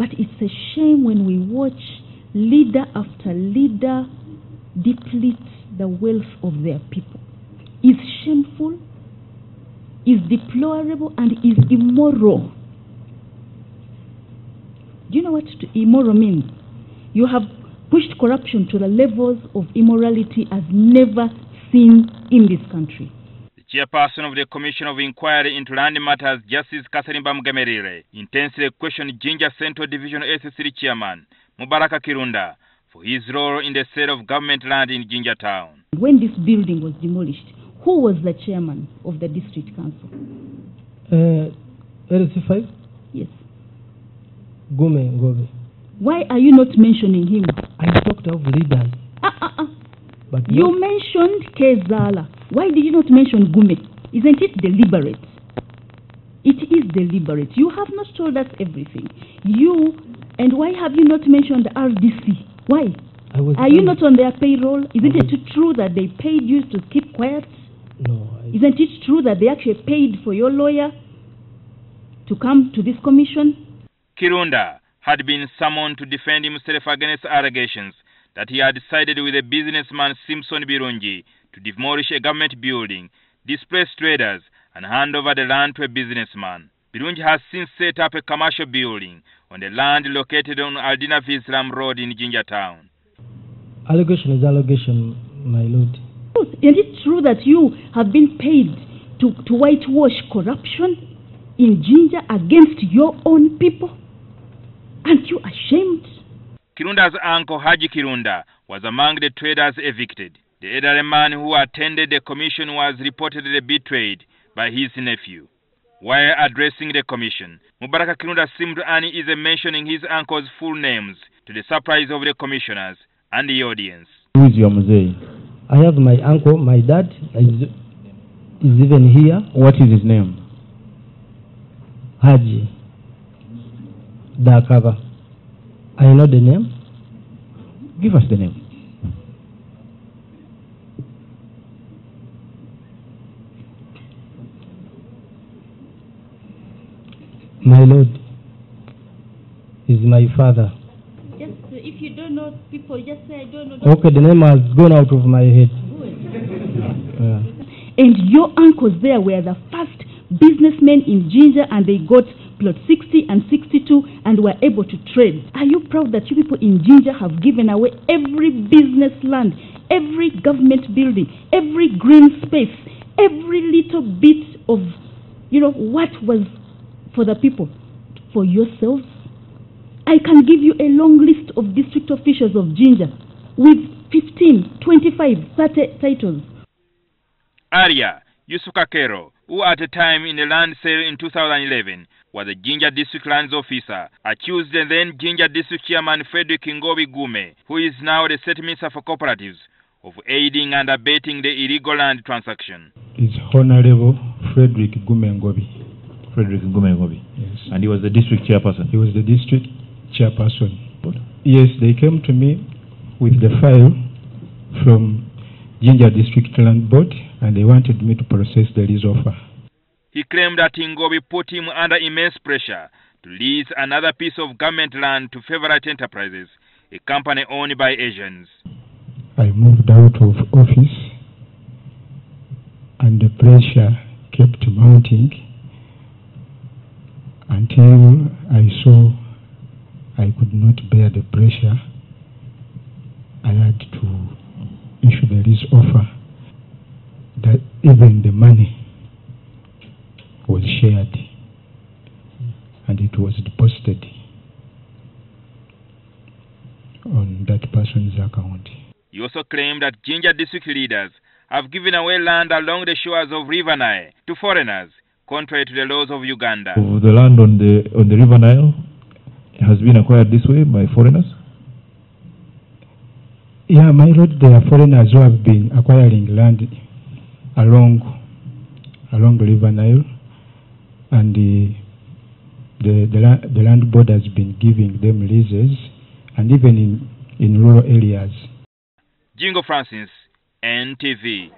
But it's a shame when we watch leader after leader deplete the wealth of their people. It's shameful, is deplorable, and is immoral. Do you know what immoral means? You have pushed corruption to the levels of immorality as never seen in this country. The chairperson of the Commission of Inquiry into Land Matters, Justice Catherine Bamugemereire, intensely questioned Jinja Central Division SSC chairman, Mubaraka Kirunda, for his role in the sale of government land in Jinja town. When this building was demolished, who was the chairman of the district council? Uh, LC5, Yes. Gume Ngobi. Why are you not mentioning him? I talked of leaders, Ah, ah, ah. but You mentioned Kezala. Why did you not mention Gume? Isn't it deliberate? It is deliberate. You have not told us everything. You, and why have you not mentioned RDC? Why? I was Are you not on their payroll? Isn't it true that they paid you to keep quiet? No, I, Isn't it true that they actually paid for your lawyer to come to this commission? Kirunda had been summoned to defend himself against allegations that he had sided with a businessman Simpson Birungi to demolish a government building, displace traders, and hand over the land to a businessman. Birungi has since set up a commercial building on the land located on Alidina Visram Road in Jinja town. allegation is allegation, my lord. Isn't it true that you have been paid to, to whitewash corruption in Jinja against your own people? Aren't you ashamed? Kirunda's uncle Haji Kirunda was among the traders evicted. The elderly man who attended the commission was reportedly betrayed by his nephew. While addressing the commission, Mubaraka Kinunda seemed uneasy mentioning his uncle's full names to the surprise of the commissioners and the audience. Who is your mzee? I have my uncle, my dad is, is even here, What is his name? Haji Dakava. I know the name. Give us the name. My lord is my father. Just if you don't know people, just say I don't know. Okay, the name has gone out of my head. Yeah. And your uncles there were the first businessmen in Jinja and they got plot 60 and 62 and were able to trade. Are you proud that you people in Jinja have given away every business land, every government building, every green space, every little bit of, you know, what was for the people, for yourselves? I can give you a long list of district officials of Jinja with 15, 25, 30 titles. Aria Yusuf Kakero, who at the time in the land sale in 2011 was a Jinja District Lands Officer, accused the then Jinja District Chairman Frederick Ngobi Gume, who is now the State Minister for Cooperatives, of aiding and abetting the illegal land transaction. It's Honorable Frederick Gumengobi. Frederick Ngumengobi. Yes. And he was the district chairperson. He was the district chairperson. Yes, they came to me with the file from Jinja District Land Board and they wanted me to process the lease offer. He claimed that Ngobi put him under immense pressure to lease another piece of government land to Favorite Enterprises, a company owned by Asians. I moved out of office and the pressure kept mounting until I saw I could not bear the pressure. I had to issue the lease offer that even the money was shared and it was deposited on that person's account. He also claimed that Jinja district leaders have given away land along the shores of River Nile to foreigners, contrary to the laws of Uganda. Of the land on the on the River Nile has been acquired this way by foreigners. Yeah, my lord, there are foreigners who have been acquiring land along along the River Nile, and the the the, la- the land board has been giving them leases, and even in in rural areas. Jingo Francis, NTV.